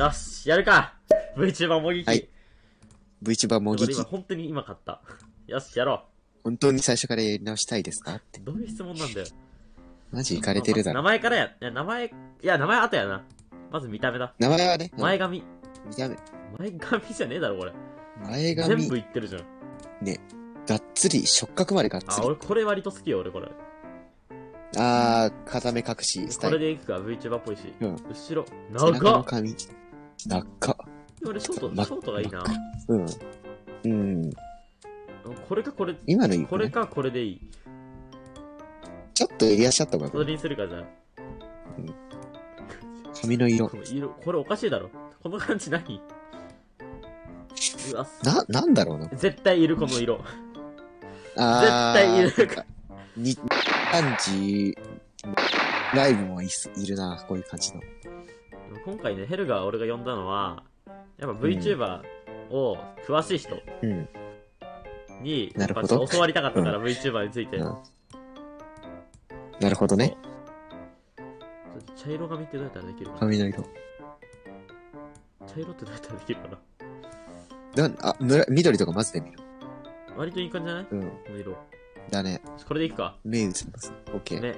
よし、やるか !VTuber 模擬器。はい VTuber 模擬器これ今、、本当に今買った。よし、やろ本当に最初からやり直したいですか？ってう。。どういう質問なんだよ。マジイかれてるだ名ろ。前からや、いや、名前、いや、名前後やな。まず見た目だ。名前はね、前髪。見た目、前髪じゃねえだろ、これ。前全部髪、いってるじゃん。がっつり、触覚までがっつあ、り。俺これ割と好きよ、俺これ。あー、片目隠し、スタこイル。れでいくか、VTuber っぽいし。うん後ろ。背中長っの髪。長っ。俺ショート、まショートがいいな。うん。うん。これかこれ、今のいいこれかこれでいい。ちょっと襟足あった方がそれにするかじゃあ。髪の色こ。の色、これおかしいだろ。この感じ何うわ、な、なんだろうな。絶対いるこの色。あー。絶対いるに、感じ、ライブもいすいるな、こういう感じの。今回ね、ヘルが俺が呼んだのは、やっぱ VTuber を詳しい人うん。に、やっぱ教わりたかったから、VTuber について。うんなるほどね。茶色髪ってどうやったらできるかな？髪の色。茶色ってどうやったらできるかな？なんあ、むら緑とかマジで見る？割といい感じじゃない？うん。この色。だね。これでいくか。目映ります。オッケー。ね。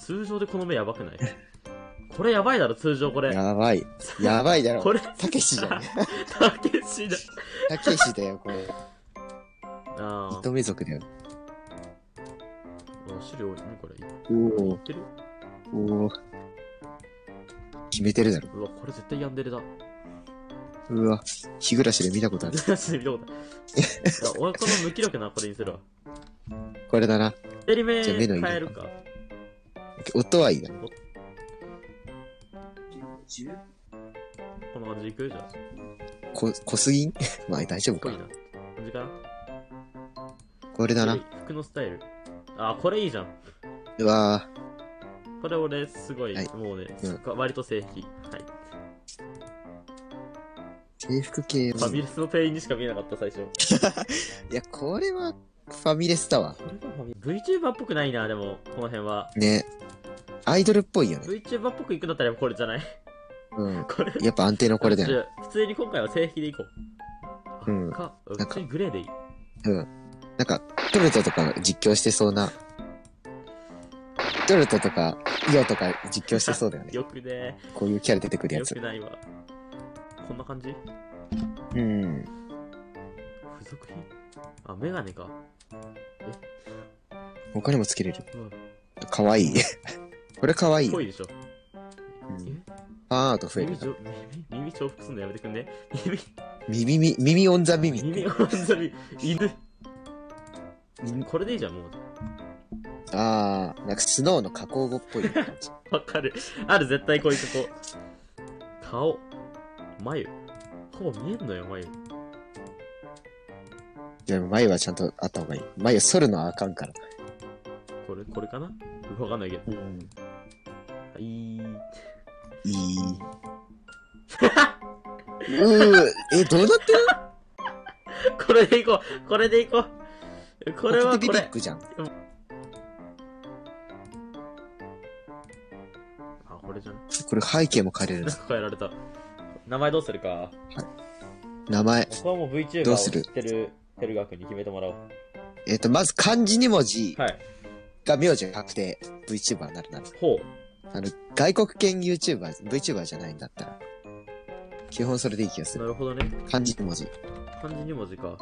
通常でこの目やばくない？これやばいだろ、通常これ。やばい。やばいだろ。これ、たけしじゃん。たけしだ。たけしだよ、これ。ああ。糸目族だよ。あ、資料、何これいおいってるおお決めてるだろ。うわ、これ絶対ヤンデレだ。うわ、日暮らしで見たことある。マジで見たことない。いや俺この無気力なこれにするわ。これだな。テリ目じゃあ目の色変えるか。音はいいな。こんな感じでいく？じゃあ。こ、濃すぎん？まあ大丈夫かいい。な。感じかなこれだな。服のスタイル。あ、これいいじゃん。うわこれ俺すごい、はいもうね、う割と正規。はい。制服系はファミレスの店員にしか見えなかった、最初。いや、これは、ファミレスだわ。これがファミ VTuber っぽくないな、でも、この辺は。ね。アイドルっぽいよね。VTuber っぽくいくんだったらこれじゃない？うん。これ。やっぱ安定のこれだよ普通に今回は正規でいこう。うんか、なんか普通にグレーでいい。うん。なんか、トルトとか実況してそうな。トルトとか、イオとか実況してそうだよね。よくねこういうキャラ出てくるやつよく。ないわ。こんな感じ？うん。付属品？あ、メガネか。他にもつけれる。うん。かわいい。これかわいい。ぽいでしょ。うんえファンアート増えるな。耳耳、耳重複すんのやめてくんね。耳、耳、耳、耳オンザ耳。耳、本当に、犬。耳これでいいじゃん、もう。あー、なんかスノーの加工語っぽい感じ。わかる。ある、絶対こういうとこ。顔。眉。ほぼ見えんのよ、眉。でも眉はちゃんとあった方がいい。眉剃るのはあかんから。これ、これかなわかんないけど。うん。いい。いい。うー、え、どうなってる？これでいこう。これでいこう。これはビこれ。ビックじゃん。あ、これじゃん。これ背景も変えれるな 変えられた。名前どうするか？名前。僕はもう VTuber をどうする？てるヘルガ君に決めてもらおう。えっ、と、まず漢字2文字はい。が名字が確定。VTuber になるなら。ほう。あの、外国圏 YouTuber、VTuber じゃないんだったら。基本それでいい気がする。なるほどね。漢字2文字。漢字2文字か。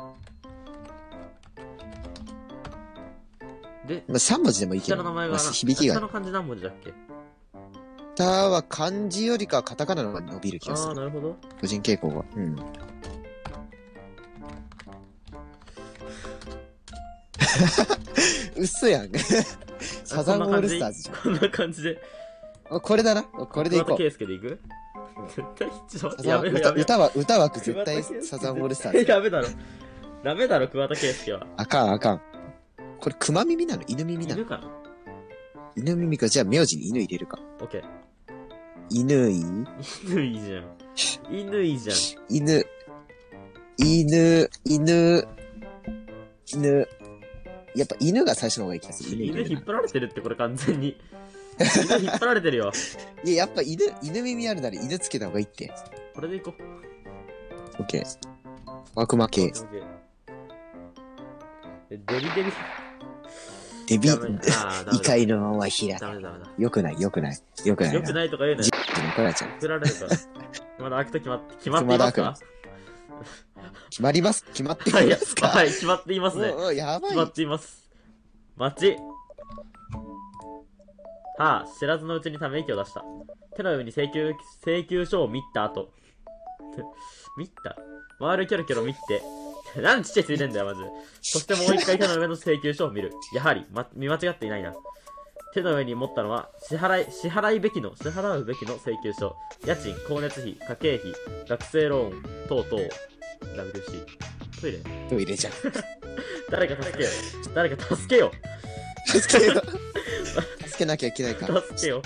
で、まあ、3文字でもいいけど。下の名前がな、まあ、響きが。下の漢字何文字だっけ？下は漢字よりかはカタカナの方が伸びる気がすああー、る。なるほど。個人傾向が。うん。嘘やん。サザンオールスターズじゃん。こんな感じで。あこれだな。これでいこう。桑田佳祐でいく？絶対、ちょっとやめろやめろ。歌歌は、歌枠絶対サザンオールスターズ。ダメ だろ。ダメだろ、桑田佳祐は。あかんあかん。これ熊耳なの？犬耳なの？犬かな？犬耳か。じゃあ名字に犬入れるか。オッケー。犬い？犬いいじゃん。犬いいじゃん。犬。犬、犬、犬。やっぱ犬が最初の方がいい気がする。犬引っ張られてるって、これ完全に。犬引っ張られてるよ。いや、やっぱ犬、犬耳あるなら犬つけた方がいいって。これでいこう。オッケー。ワークマ系。でデリデリ。デビ、ダメあーダメ 異界のまま開く。ダメだダメだ。よくない、よくない。よくないよくな。ないとか言うなよじ。って怒られちゃう。作られるから。まだ開くと決まっ て、決まっていますか？決まります？決まってはい、いますか？はい、決まっていますね。やばい決ま。っています。待ち。はあ、知らずのうちにため息を出した。手の上に請求、請求書を見た後。見た？周りをキョロキョロ見て。なんでちっちゃいついてんだよ、まず。そしてもう一回手の上の請求書を見る。やはり、ま、見間違っていないな。手の上に持ったのは、支払い、支払いべきの、支払うべきの請求書。家賃、光熱費、家計費、学生ローン、等々。WC。トイレ？トイレじゃん。誰か助けよ。誰か助けよ。助けよ。助けなきゃいけないから。助けよ。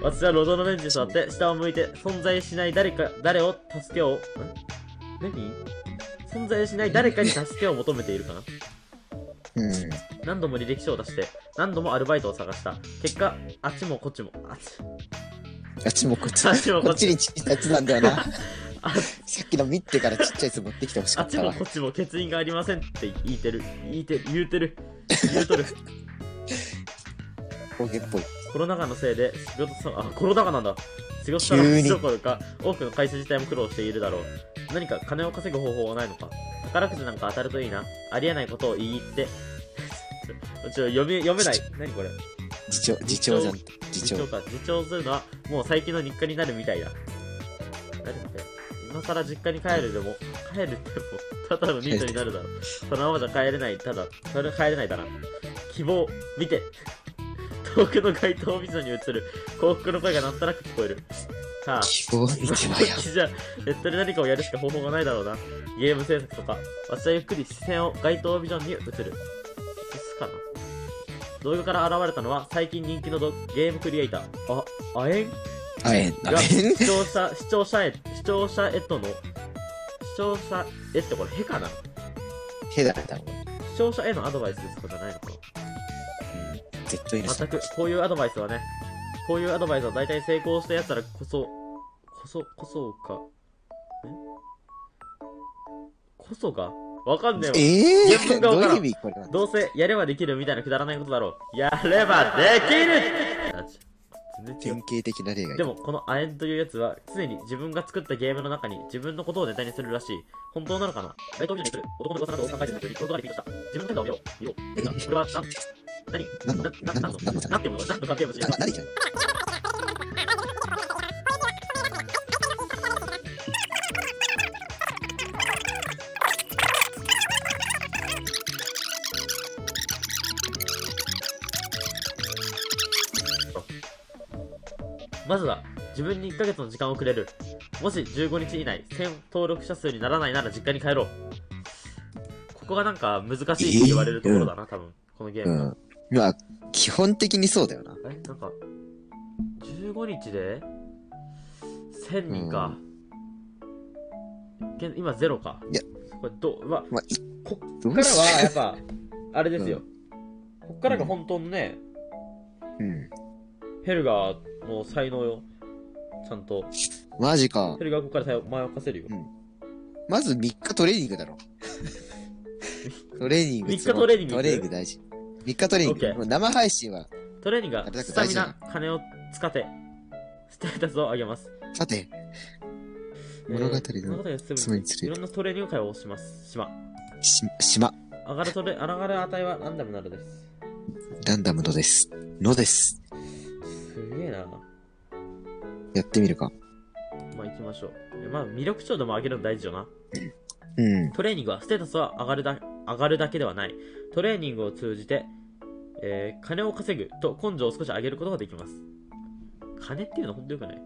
私は路上のベンチに座って、下を向いて、存在しない誰か、誰を助けを、ん？何？存在しない誰かに助けを求めているかな？うん。何度も履歴書を出して、何度もアルバイトを探した。結果、あっちもこっちも、あっち、あっちもこっち。あっちもこっちこっちにちっちゃいやつなんだよな。あさっきの見てからちっちゃいやつ持ってきてほしかったわあっちもこ。っちも欠員がありませんって言ってる。言いてる、言うてる。言うとる。っぽい。コロナ禍のせいで仕事さあコロナ禍なんだ。仕事さ急に。どころか多くの会社自体も苦労しているだろう。何か金を稼ぐ方法はないのか。宝くじなんか当たるといいな。ありえないことを言いって。ちょ読め読めない。何これ？次長、次長じゃん。次長。か。自重するのはもう最近の日課になるみたいだ。だって。今更実家に帰るでも帰るでもただのニートになるだろう。そのままじゃ帰れない。ただそれ帰れないだな希望見て遠くの街頭ビジョンに映る幸福の声がなんとなく聞こえる。さあ。希望見てはや。じゃあネットで何かをやるしか方法がないだろうな。ゲーム制作とか。私はゆっくり視線を街頭ビジョンに移る。映すかな。動画から現れたのは最近人気のドゲームクリエイター。ああえんあえん、あが。視聴者、視聴者へ、視聴者へとの、視聴者へってこれ、へかな？へだったの？視聴者へのアドバイスですかじゃないのか絶対に全く、こういうアドバイスはね、こういうアドバイスは大体成功したやつらこそ、こそ、こそか、え？こそが？わかんねえわ。え原文えどういう意味？これは。どうせやればできるみたいなくだらないことだろう。やればできる 典。型的な例が。でも、このアエンというやつは、常に自分が作ったゲームの中に自分のことをネタにするらしい。本当なのかな？街頭ビジョンに来る男の噂などを考えてみると、このことがリピートした。自分の変化を見ろ。見ろ。変化。これは、なん、何？何？のな、な、なんの？何？の関係もしな、ない。何？言ってんのまずは、自分に1ヶ月の時間をくれる。もし15日以内、1000登録者数にならないなら実家に帰ろう。ここがなんか難しいって言われるところだな、多分。このゲーム。うん。まあ、基本的にそうだよな。え、なんか、15日で？1000人か。現今ゼロか。いや、これどう、まあ、まあ、いこっからはやっしぱ、あれですよ。こっからが本当のね、うん。ヘルガーの才能よ。ちゃんと。マジかヘ。ルガーここから前を任せるよ。まず3日トレーニングだろ。トレーニング。3日トレーニング？トレーニング大事。3日トレーニング。もう生配信は、トレーニングがあれだけスタミナ、金を使って、ステータスを上げます。さて、物語のにつれいろんなトレーニング会をします。島。し、島、上がるトレ、上がる値はランダムなのです。ランダムのです。のです。すげえな。やってみるか。まあ行きましょう。えまあ魅力値をでも上げるの大事よな。うん。トレーニングはステータスは上がるだ上がるだけではない。トレーニングを通じて、えー金を稼ぐと根性を少し上げることができます。金っていうのほんとよくない？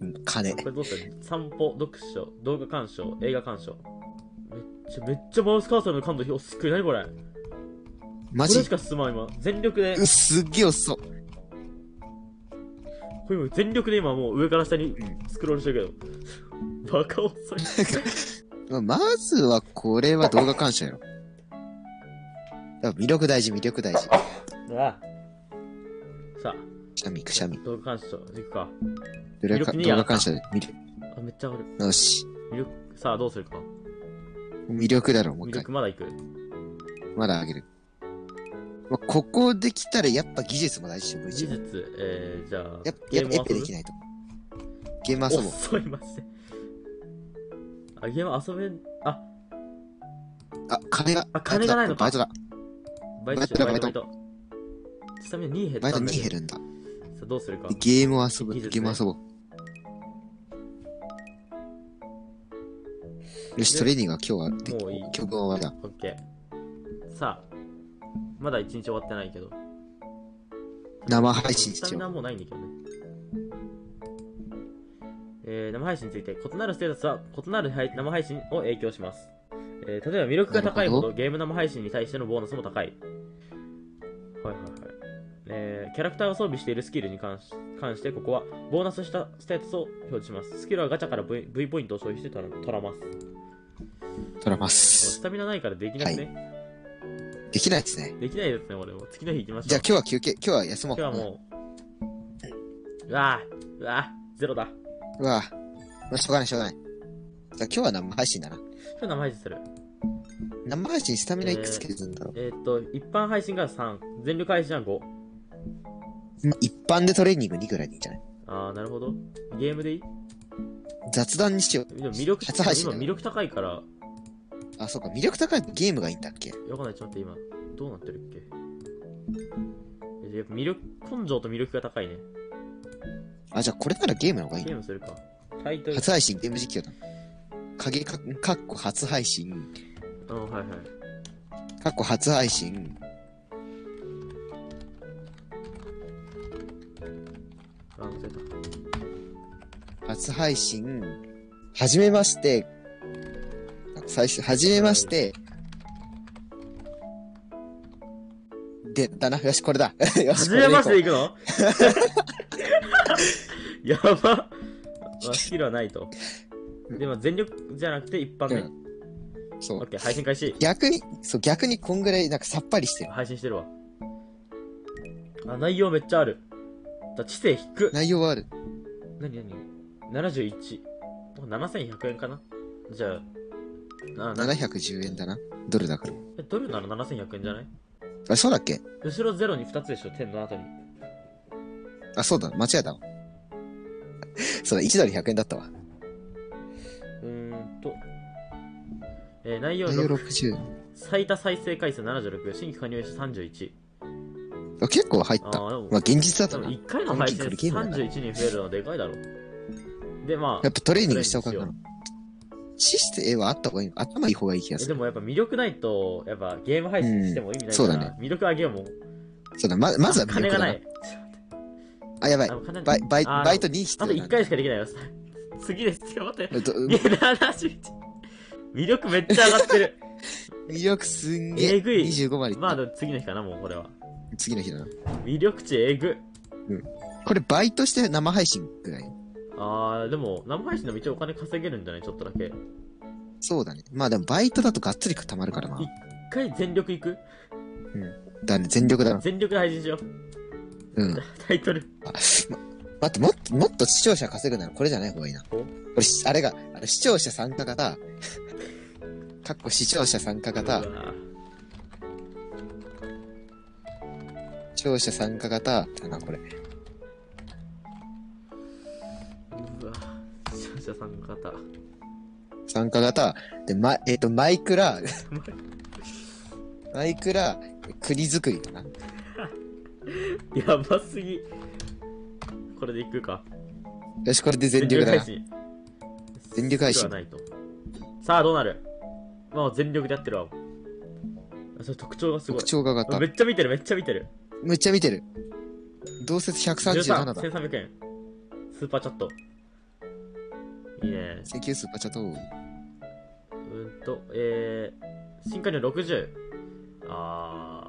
う ん金こ。れどうする？散歩、読書、動画鑑賞、映画鑑賞。めっちゃ、めっちゃマウスカーソルの感度低い。何これ？マジ？これしか進まん今。全力で、うすっげえ遅っ。これ今全力で今もう上から下にうんスクロールしてるけど。バカ遅い。まあまずは、これは動画鑑賞やろ。だから魅力大事、魅力大事。あさあ、くしゃみくしゃみ。動画鑑賞、行くか。どれか魅力にや動画鑑賞で見る。あ、めっちゃある。よし。魅力、さあ、どうするか。魅力だろ、もう魅一回。力まだ行く。まだあげる。まあ、ここできたらやっぱ技術も大事技術、えー、じゃあ、やっぱ、やっぱエッペできないと。ゲーム遊ぼう。遅いません。あ、ゲーム遊べん、あ、あ、金が。あ金がないのかバイトだ。バイトしよう、バイト、ババイト。ちなみに2減っバイト2たんだけど。減るんだ。さあ、どうするか。ゲームを遊ぶ。ねゲーム遊ぼう。よし、トレーニングは今日はでき、もういい今日分は終わりオッケー。さあ、まだ1日終わってないけど。だ。生配信しよう。スタミもうないんだけどね。えー、生配信について、異なるステータスは異なる配生配信を影響します。えー、例えば魅力が高いほなどゲーム生配信に対してのボーナスも高い。はいはいはい。えー、キャラクターを装備しているスキルに関し関して、ここはボーナスしたステータスを表示します。スキルはガチャから V, v ポイントを消費して取ら取らます。取らまスす。タミナないからできなくね、できないですね。できないですね、俺も。次の日行きましょう。じゃあ今日は休憩、今日は休もう。今日はもう、うわぁ、うわぁ、ゼロだ。うわまあ、しょうがないしょうがない。じゃあ今日は生配信だな。今日生配信する。生配信スタミナいくつ削るんだろう。えーっと、一般配信が3、全力配信は5。まあ一般でトレーニング2ぐらいでいいんじゃない？あー、なるほど。ゲームでいい？雑談にしよう。でも魅力、初配信今魅力高いから、あ、そうか。魅力高いゲームがいいんだっけ？わかんない、ちょっと今、どうなってるっけ？えやっぱ魅力、根性と魅力が高いね。あ、じゃあこれならゲームの方がいいな。ゲームするか。タイトル、初配信ゲーム実況だ。影か、かっこ初配信。うん、はいはい。かっこ初配信。あ、忘れた。初配信。はじめまして。最初、はじめまして。で、だな。よし、これだ。よし、はじめましてでこ行くの？やば。まあ、スキルはないと。でも全力じゃなくて一般ね。そう。オッケー、配信開始。逆に、そう、逆にこんぐらい、なんかさっぱりしてる。配信してるわ。あ、内容めっちゃある。だ知性低く。内容はある。なになに ?71。お7100円かな？じゃあ、あ、な710円だな。ドルだから。えドルなら7100円じゃない？あ、そうだっけ？後ろゼロに2つでしょ、点の後に。あ、そうだ。間違えたわ。そうだ、1ドル100円だったわ。うーんと。えー内容内容6、60。最多再生回数76、新規加入者31。あ、結構入った。あまあ、現実だとな。でも1回の配信で本気で来るゲームだな31人増えるのはでかいだろ。で、まあやっ、ぱトレーニングした方がいいな。システムはあった方がいい。頭いい方がいい気がする。えでもやっぱ魅力ないと、やっぱゲーム配信しても意味ないから、そうだね魅力上げようもう。そうだ、ま、まずは金がない。。あ、やばいバイ、バイ、あバイト2必あと要だ1回しかできないよ。次です。ちょっと待って。どゲー71。魅力 めっちゃ上がってる。魅力すんげえ。えぐい25までまあ次の日かな、もうこれは。次の日だな。魅力値えぐ。これバイトして生配信ぐらい？あー、でも生配信でも一応お金稼げるんじゃない？ちょっとだけ。一そうだね。まあでもバイトだとがっつり溜まるからな。回全力いく？だね、全力だな。全力で配信しよう。うん。タイトル。あま待って、もっと、もっと視聴者稼ぐならこれじゃない方がいいな。こお？れ、しあれが、あの視聴者参加型、かっこ視聴者参加型視聴者参加型、だな、これ。うわ視聴者さん方。参加型、で、ま、えっ、と、マイクラ、マイクラ、国作りかな。やばすぎ。これでいくか。よし、これで全力だ。全力配信ではないと。さあ、どうなるもう全力でやってるわ。それ特徴がすごい特。徴が上がっため。っちゃ見てる、めっちゃ見てる。めっちゃ見てる。同説137だ。1300円。スーパーチャット。いいね。請求数パチャと、うんと、えー、新加入60。あア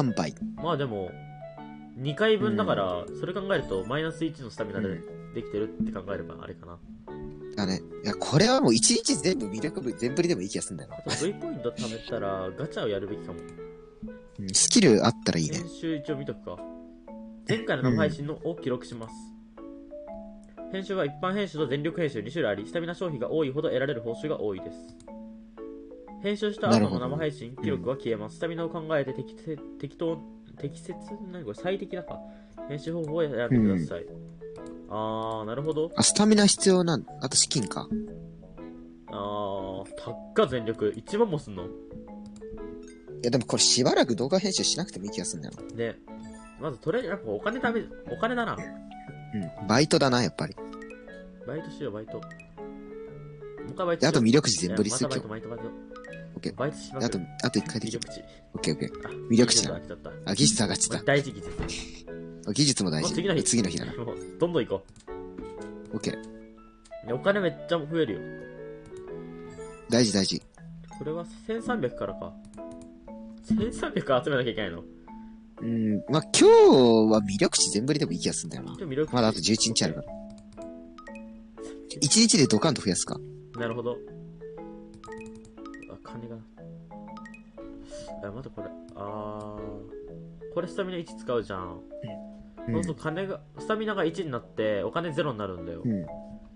ンバイ。ー、まあでも、2回分だから、それ考えると、マイナス1のスタミナでうできてるって考えればあれかな。だね。いや、これはもう一日全部魅力部、全振りでもいい気がするんだよなあ。と V ポイント貯めたら、ガチャをやるべきかも。うんスキルあったらいいね練。習一応見とくか。前回の生配信のを記録します。編集は一般編集と全力編集2種類あり、スタミナ消費が多いほど得られる報酬が多いです。編集した後の生配信記録は消えます。スタミナを考えて適切適当適切？何これ？最適だか？編集方法をやってください。あー、なるほど。あ、スタミナ必要なんあと資金か。あー、たっか全力。1万もすんの？いや、でもこれしばらく動画編集しなくてもいい気がするんだよな。で、まずとりあえずやっぱお金ため、お金だな。うん。バイトだな、やっぱり。バイトしよう、バイト。もう一回バイトしで、よう。あと魅力値全部リスいやまた今日。バイト、バイト、バイト。オッケーバイトしまであとあと一回できる。魅力値。オッケーオッケー。あ魅力値だ技術が来ちゃった。あ、技術上がってた。大事技術。あ技術も大事。もう次の日。次の日だな。もうどんどん行こオッケー。う。お金めっちゃ増えるよ。大事大事。これは1300からか。1300集めなきゃいけないの？うん。まあ、今日は魅力値全部入れてもいい気がするんだよな。でも魅力まだあと11日あるから。1日でドカンと増やすか。なるほど。あ、金が。あ、待って、これ。あー。これスタミナ1使うじゃん。うんそうすると金が、スタミナが1になって、お金0になるんだよ。うん。で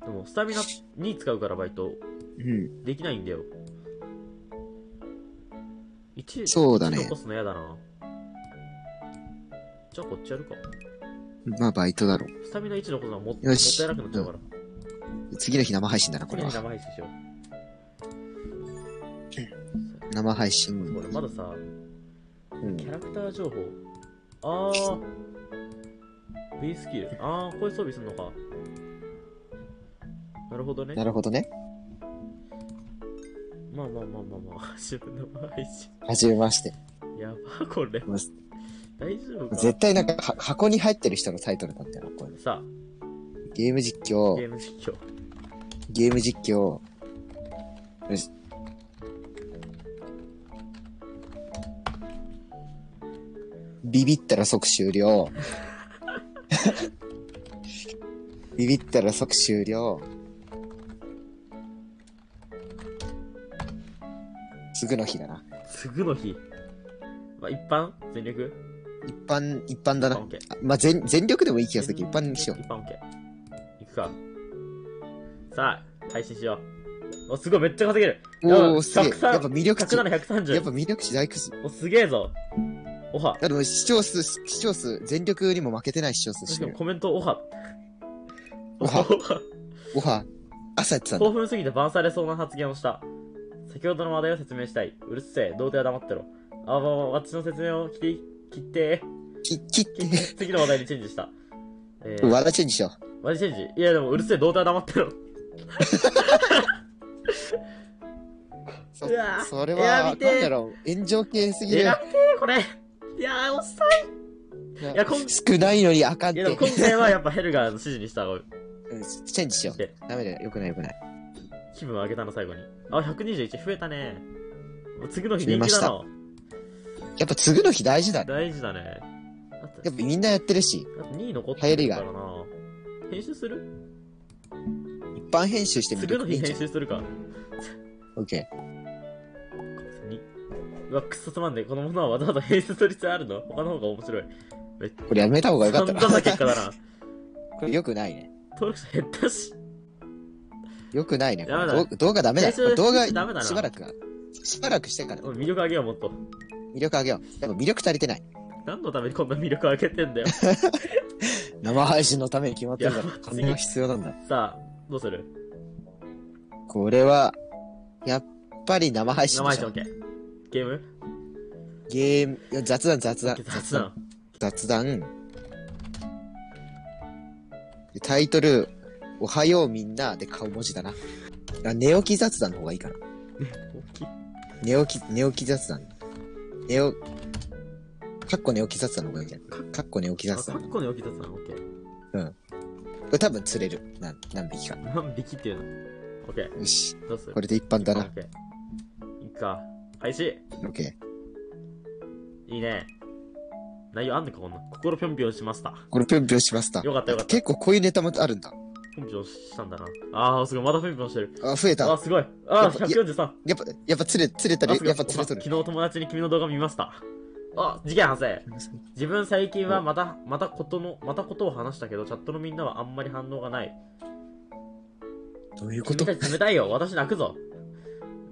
も、スタミナ2使うからバイト、うん。できないんだよ。1、そうだね1残すの嫌だな。じゃあこっちやるか。まあ、バイトだろスタミナ1残すのはももったよしいなくなっちゃうから。う。次の日生配信だな、これ次には。生配信しよ生配う。信こ。れまださ、うんキャラクター情報。あー。V スキル。あー、こういう装備するのか。なるほどね。なるほどね。まあまあまあまあまあ。自分の配信。はじめまして。やば、これ。大丈夫か？絶対なんかは箱に入ってる人のタイトルだったよな、これ。さゲーム実あ、況ゲ、ーム実況。ゲーム実況。よし。ビビったら即終了。ビビったら即終了。次の日だな。次の日。まあ、一般？全力？一般、一般だな。まあ、全、全力でもいい気がするけど、一般にしよう。一般オッケー。いくか。さあ、配信しよう。お、すごい、めっちゃ稼げる。おー、すげえ。103やっぱ魅力値。107、130。やっぱ魅力値大屈。お、すげえぞ。オハ。あでも視聴数、視聴数、全力にも負けてない視聴数しかもコメントオハ。オハオハ。ご飯、朝やってたんだ興。奮すぎてバンされそうな発言をした。先ほどの話題を説明したい。うるせえ、童貞は黙ってろ。あ、まあ、私の説明を切って、切って、き、切って、て。次の話題にチェンジした。えー、和田チェンジしよマジチェンジ？いやでもうるせえ、童貞は黙ってろ。う。そうわそれいやは、見てなんだろう、炎上系すぎる。やってー、これ。いやー、おっさい。いや今少ないのにあかんっいや、でても。今回はやっぱヘルガーの指示にした方がうんチェンジしよでう。ダメだよ。よくないよくない。気分を上げたの、最後に。あ、121増えたね。もう次の日人気だな。やっぱ次の日大事だね。大事だね。だって、やっぱみんなやってるし、だって2位残ってるからな。編集する？一般編集してみ次の日るいいんじゃん。編集するか。オッケにうわ、くっそつまんねえ。このものはわざわざ編集する必要あるの？他の方が面白い。めっちー。これやめた方がよかった散々な結果だな。これよくないね。登録者減ったし。よくないね。これ動動画ダメだ。編集動画ダメだなしばらくは、しばらくしてからうん魅力上げよう、もっと。魅力上げよう。でも魅力足りてない。何のためにこんな魅力上げてんだよ。生配信のために決まってるから金が必要なんだ。さあ、どうする？これは、やっぱり生配信生でしょ配信オッケー。ゲーム？ゲーム、いや雑談雑談雑談。雑談。でタイトル、おはようみんなで顔文字だな。あ寝起き雑談の方がいいかな。寝起き、寝起き雑談。寝お、かっこ寝起き雑談の方がいいじゃん。かっこ寝起きあ、雑談。カッコに起き雑談、オッケー。これ多分釣れる。なん何匹か。何匹っていうの？オッケー。よし。どうする？これで一般だな。オッケー。いっか。開始。オッケー。いいね。内容あんのかこんな。心ぴょんぴょんしました。これぴょんぴょんしました。よかったよかった。結構こういうネタもあるんだ。ぴょんぴょんしたんだな。あー、すごい。まだぴょんぴょんしてる。あ、増えた。あー、すごい。あー、やっぱ143。やっぱ、やっぱ釣れ、釣れたり、あすごいやっぱ釣れとる。昨日友達に君の動画見ました。あ、事件発生。自分最近はまた、またことの、またことを話したけど、チャットのみんなはあんまり反応がない。どういうこと？君たち冷たいよ。私泣くぞ。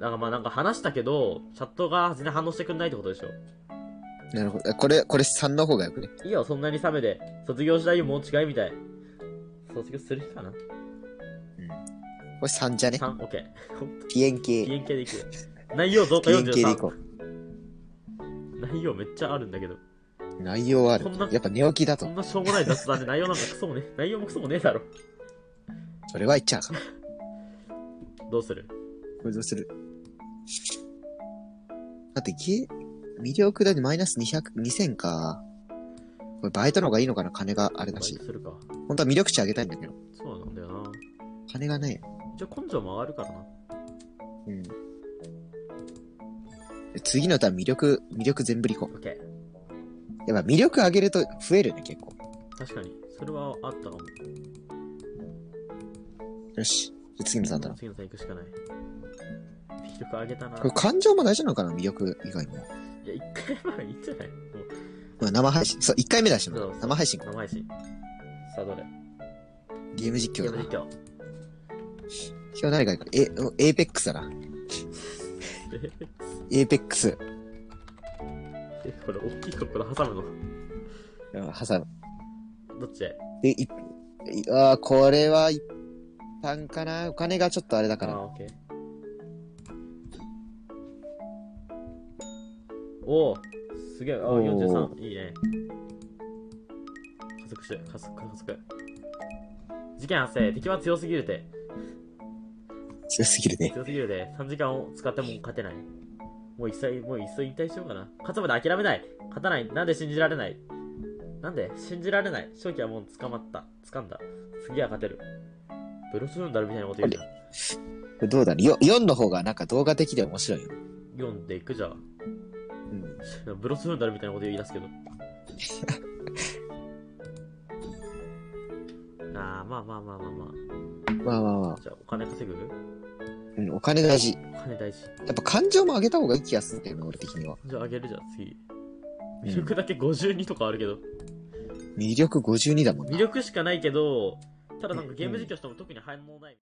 なんかまあなんか話したけど、チャットが全然反応してくんないってことでしょ。なるほど。これ、これ3の方がよくね？いいよ、そんなに冷めで。卒業したいよ、もう違いみたい。卒業するかな？これ3じゃね ?3、オッケー。ピエン系。ピエン系でいくよ。内容増加ピエン系でい43。こ内容めっちゃあるんだけど。う。内容はある。やっぱ寝起きだと。そんなしょうもない雑談で内容なんかクソもね、内容もクソもねえだろ。それは言っちゃうかな。どうする？これどうする？だって、ゲ魅力だってマイナス200、2000か。これバイトの方がいいのかな？金があれだし。するか。本当は魅力値上げたいんだけど。そうなんだよな。金がないよ。一応根性も上がるからな。うん。で次の歌は魅力、魅力全振りこオッケー。う。やっぱ魅力上げると増えるね、結構。確かに。それはあったかも。よし。じゃあ次のターンだな。次のさん行くしかない。魅力上げたな。これ感情も大事なのかな魅力以外にも。いや、一回はいいんじゃない？もうまあ生配信。そう、1回目だしなそう生配信。生配信。さあ、どれ？ゲーム実況ゲーム。実況。今日誰がいいかなえ、エーペックスだな。エーペックス。え、これ大きいところ挟むの？挟む。どっち？へで、い、いあーこれは一般かな？お金がちょっとあれだああ、から。オッケー。おおすげえ。ああ、おー43。いいね。加速して、加速、加速。事件発生。敵は強すぎるて。強すぎるね。強すぎるで。3時間を使っても勝てない。もう一切、もう一切引退しようかな。勝つまで諦めない。勝たない。なんで信じられない。なんで？信じられない。勝機はもう捕まった。掴んだ。次は勝てる。ブロスフンダルみたいなこと言うじゃん。これどうだね。よ4の方がなんか動画的で面白いよ。読んでいくじゃん。うん。ブロスフンダルみたいなこと言い出すけど。ああ、まあまあまあまあままあまあまああ。。じゃあ、お金稼ぐ？うん、お金大事。お金大事。やっぱ感情も上げた方がいい気がするんだよね、俺的には。じゃあ、あげるじゃん、次。うん魅力だけ52とかあるけど。魅力52だもんな魅。力しかないけど、ただなんかゲーム実況しても特に反応ない。